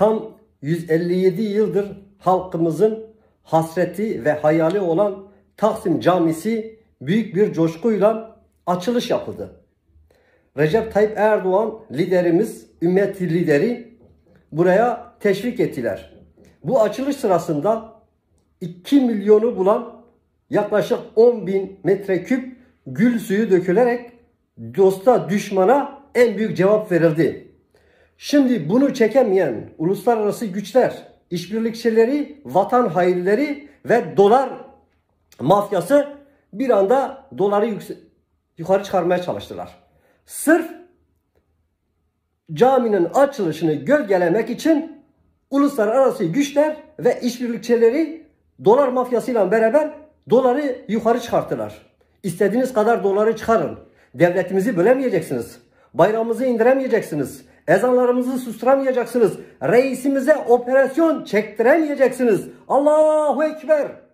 tam 157 yıldır halkımızın hasreti ve hayali olan Taksim Camisi büyük bir coşkuyla açılış yapıldı. Recep Tayyip Erdoğan liderimiz, ümmet lideri buraya teşvik ettiler. Bu açılış sırasında 2 milyonu bulan yaklaşık 10 bin metreküp gül suyu dökülerek dosta düşmana en büyük cevap verildi. Şimdi bunu çekemeyen uluslararası güçler, işbirlikçileri, vatan hainleri ve dolar mafyası bir anda doları yukarı çıkarmaya çalıştılar. Sırf caminin açılışını gölgelemek için uluslararası güçler ve işbirlikçileri dolar mafyasıyla beraber doları yukarı çıkarttılar. İstediğiniz kadar doları çıkarın. Devletimizi bölemeyeceksiniz. Bayrağımızı indiremeyeceksiniz. Ezanlarımızı susturamayacaksınız. Reisimize operasyon çektiremeyeceksiniz. Allahu Ekber.